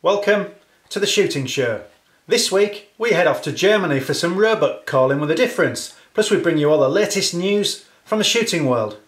Welcome to the shooting show. This week we head off to Germany for some roebuck calling with a difference. Plus we bring you all the latest news from the shooting world.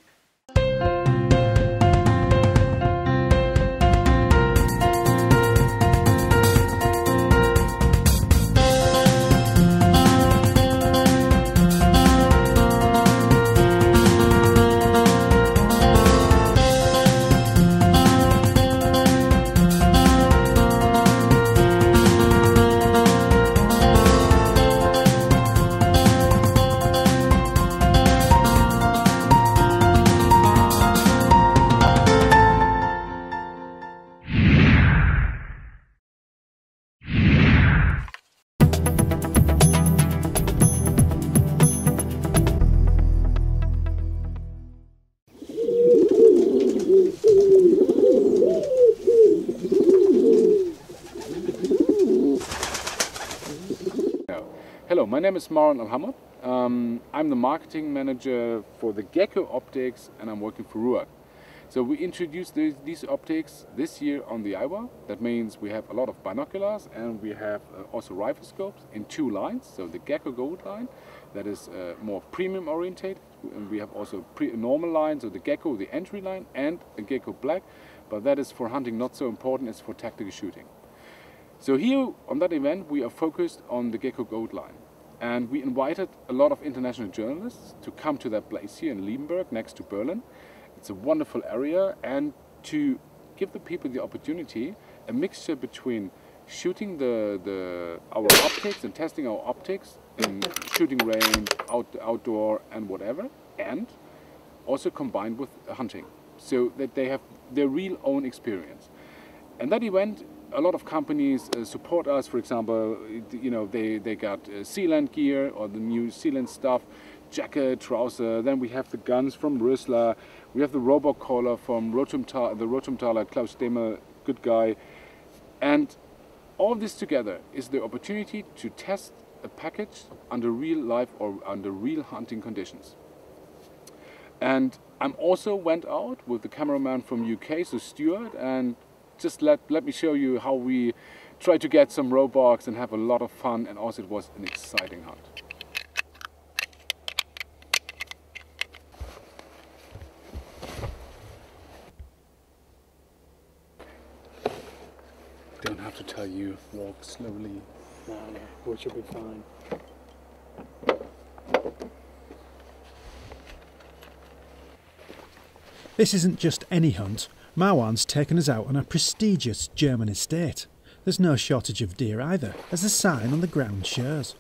My name is Maruan Al Hammoud. Um, I'm the marketing manager for the Geco Optics and I'm working for RUAG. So we introduced these, these, optics this year on the IWA. That means we have a lot of binoculars and we have uh, also rifle scopes in two lines. So the Geco Gold line that is uh, more premium oriented and we have also pre normal line, so the Geco, the entry line and a Geco Black. But that is for hunting not so important, it's for tactical shooting. So here on that event we are focused on the Geco Gold line and we invited a lot of international journalists to come to that place here in Liebenberg next to Berlin. It's a wonderful area and to give the people the opportunity a mixture between shooting the, the our optics and testing our optics in shooting range, out, outdoor and whatever and also combined with hunting so that they have their real own experience. And that event a lot of companies uh, support us. For example, you know, they, they got uh, Seeland gear or the new Seeland stuff, jacket, trouser. Then we have the guns from Rössler. We have the robot collar from Rottumtal, the Rottumtaler Klaus Demel, good guy. And all this together is the opportunity to test a package under real life or under real hunting conditions. And I'm also went out with the cameraman from UK, so Stuart, and just let, let me show you how we try to get some roebucks and have a lot of fun and also it was an exciting hunt. Don't have to tell you, walk slowly. No, no, we should be fine. This isn't just any hunt. Maruan's taken us out on a prestigious German estate. There's no shortage of deer either, as the sign on the ground shows.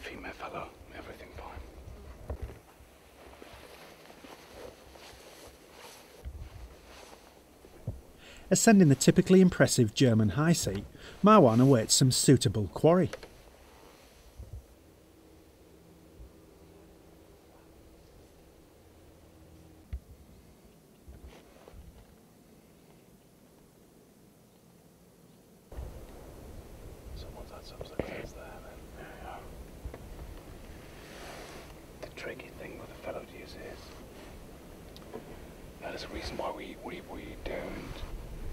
Female fallow, everything fine. Ascending the typically impressive German high seat, Maruan awaits some suitable quarry. Tricky thing with fallow deers is that is the reason why we don't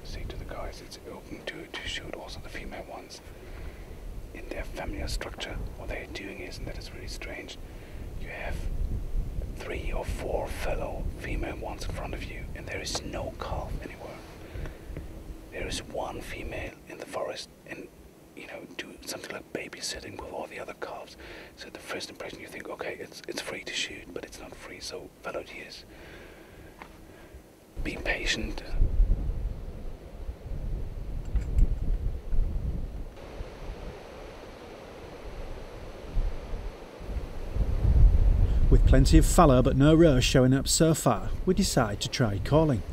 say to the guys it's open to, to shoot also the female ones in their familiar structure. What they're doing is, and that is really strange, you have three or four fallow female ones in front of you and there is no calf anywhere. There is one female in the forest and you know, do something like babysitting with all the other calves. So the first impression you think, okay, it's it's free to shoot, but it's not free. So fallow deers, be patient. With plenty of fallow but no roe showing up so far, we decide to try calling.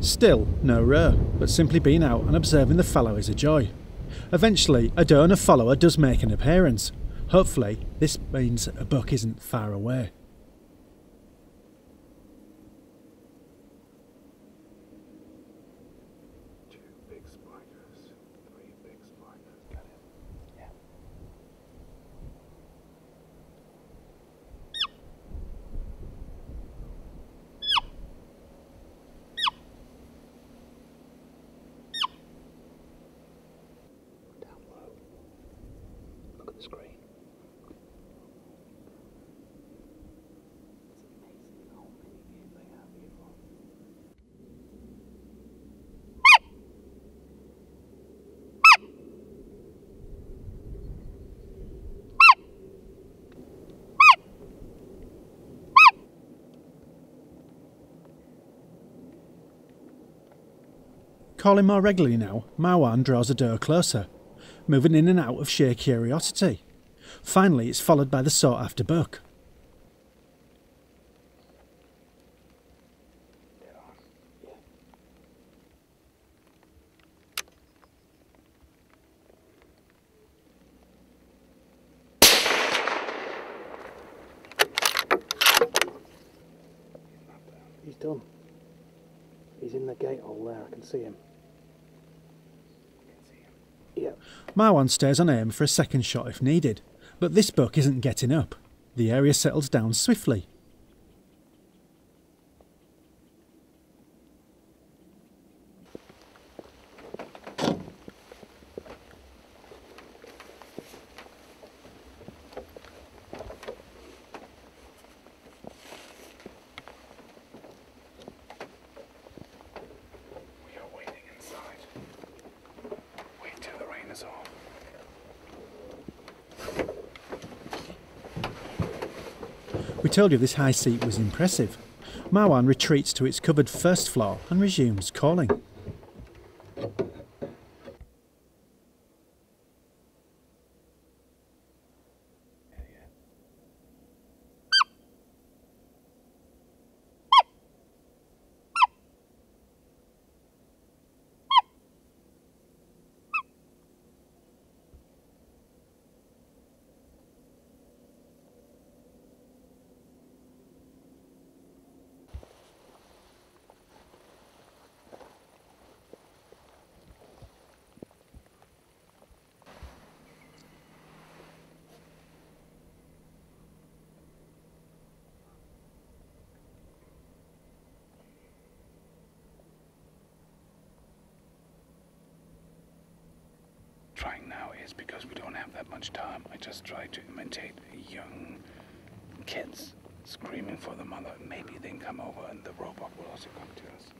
Still, no roe, but simply being out and observing the fallow is a joy. Eventually, a doe a follower does make an appearance. Hopefully, this means a buck isn't far away. Two big spikers, three big spikers. Got it. Yeah. Down low. Look at the screen. It's amazing how many game they have here for. Calling more regularly now, Maruan draws a doe closer, moving in and out of sheer curiosity. Finally, it's followed by the sought after buck. He's done. He's in the gate hole there. I can see him. Maruan stays on aim for a second shot if needed, but this buck isn't getting up. The area settles down swiftly. We are waiting inside. Wait till the rain is off. We told you this high seat was impressive. Maruan retreats to its covered first floor and resumes calling. Trying now is because we don't have that much time. I just try to imitate young kids screaming for the mother. Maybe they can come over and the roebuck will also come to us.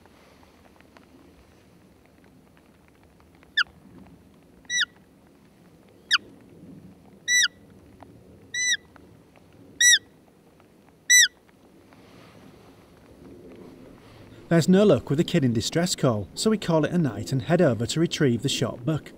There's no luck with the kid in distress call, so we call it a night and head over to retrieve the shot buck.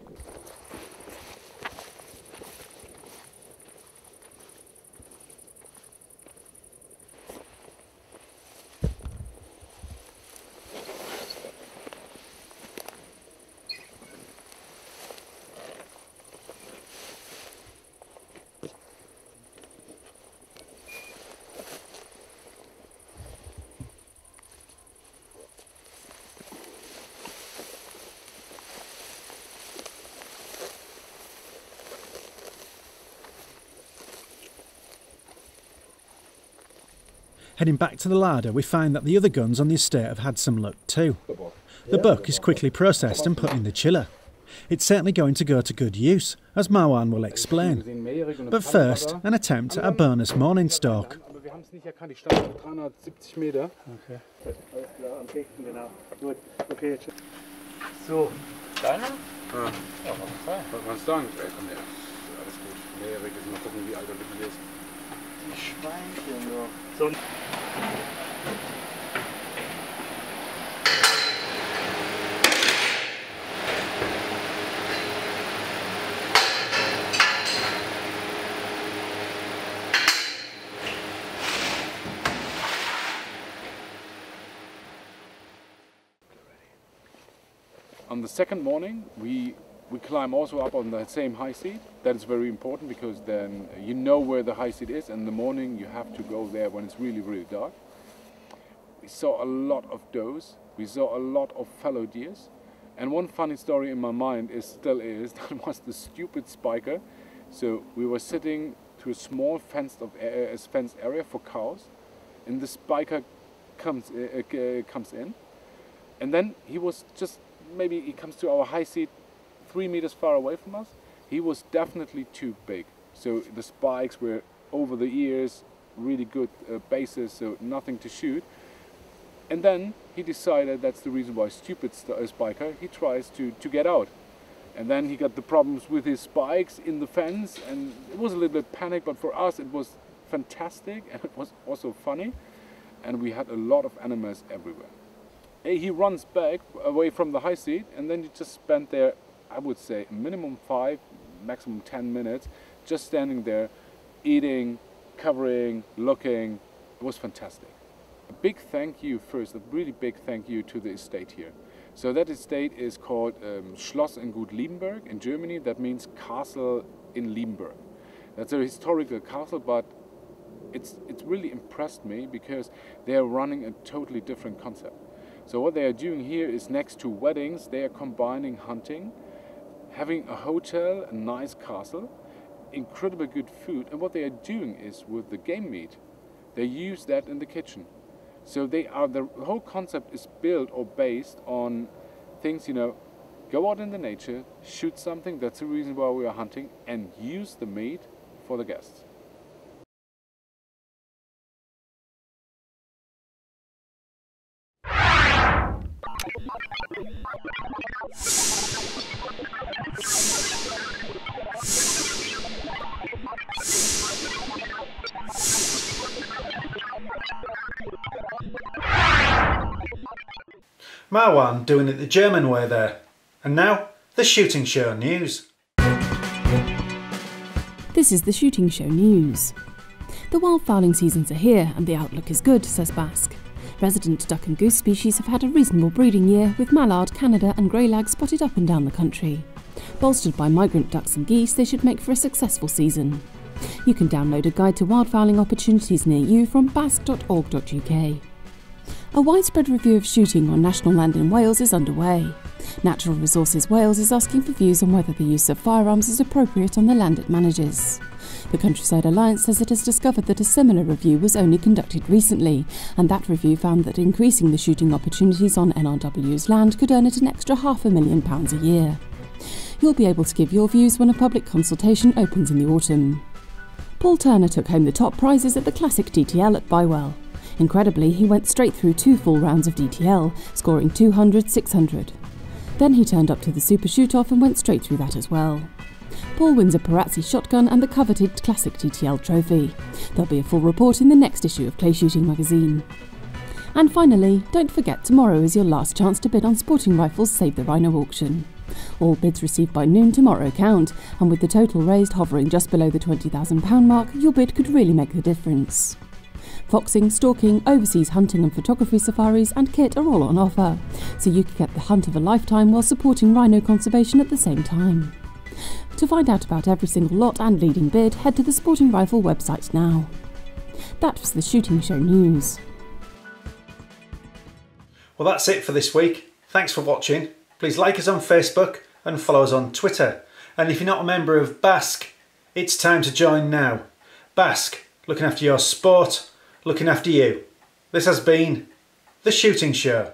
Heading back to the larder, we find that the other guns on the estate have had some luck too. The buck is quickly processed and put in the chiller. It's certainly going to go to good use, as Marwan will explain. But first, an attempt at a bonus morning stalk. Aber wir haben es nicht erkannt. Ich stand auf 370 Meter. Okay. Alles klar, am dichten, genau. Gut. Okay, jetzt. So. Deiner? Ah. Ja, auf jeden Fall. Was sagen? Ey, komm her. Alles gut. Mehrjähriges. Mal gucken, wie alt er wirklich ist. So. On the second morning, we we climb also up on the same high seat. That is very important because then you know where the high seat is. And in the morning you have to go there when it's really, really dark. We saw a lot of does. We saw a lot of fallow deers. And one funny story in my mind is still is that was the stupid spiker. So we were sitting to a small fenced of uh, fenced area for cows, and the spiker comes uh, uh, comes in, and then he was just maybe he comes to our high seat three meters far away from us. He was definitely too big. So the spikes were over the ears, really good uh, bases, so nothing to shoot. And then he decided that's the reason why stupid uh, spiker, he tries to, to get out. And then he got the problems with his spikes in the fence and it was a little bit panic, but for us it was fantastic and it was also funny. And we had a lot of animals everywhere. He runs back away from the high seat and then he just spent there I would say minimum five, maximum 10 minutes, just standing there, eating, covering, looking. It was fantastic. A big thank you first, a really big thank you to the estate here. So that estate is called um, Schloss und Gut Liebenberg in Germany. That means castle in Liebenberg. That's a historical castle, but it's, it's really impressed me because they are running a totally different concept. So what they are doing here is next to weddings, they are combining hunting having a hotel, a nice castle, incredible good food, and what they are doing is with the game meat, they use that in the kitchen. So they are the whole concept is built or based on things you know. Go out in the nature, shoot something. That's the reason why we are hunting, and use the meat for the guests. Maruan doing it the German way there. And now, the Shooting Show News. This is the Shooting Show News. The wildfowling seasons are here and the outlook is good, says BASC. Resident duck and goose species have had a reasonable breeding year, with mallard, Canada, and greylag spotted up and down the country. Bolstered by migrant ducks and geese, they should make for a successful season. You can download a guide to wildfowling opportunities near you from basc.org.uk. A widespread review of shooting on national land in Wales is underway. Natural Resources Wales is asking for views on whether the use of firearms is appropriate on the land it manages. The Countryside Alliance says it has discovered that a similar review was only conducted recently, and that review found that increasing the shooting opportunities on NRW's land could earn it an extra half a million pounds a year. You'll be able to give your views when a public consultation opens in the autumn. Paul Turner took home the top prizes at the Classic DTL at Bywell. Incredibly, he went straight through two full rounds of DTL, scoring 200 600. Then he turned up to the Super Shoot Off and went straight through that as well. Paul wins a Perazzi shotgun and the coveted Classic DTL trophy. There'll be a full report in the next issue of Clay Shooting magazine. And finally, don't forget tomorrow is your last chance to bid on Sporting Rifles Save the Rhino auction. All bids received by noon tomorrow count, and with the total raised hovering just below the £20,000 mark, your bid could really make the difference. Foxing, stalking, overseas hunting and photography safaris and kit are all on offer, so you can get the hunt of a lifetime while supporting rhino conservation at the same time. To find out about every single lot and leading bid, head to the Sporting Rifle website now. That was the Shooting Show News. Well, that's it for this week. Thanks for watching. Please like us on Facebook and follow us on Twitter. And if you're not a member of BASC, it's time to join now. BASC, looking after your sport, looking after you. This has been The Shooting Show.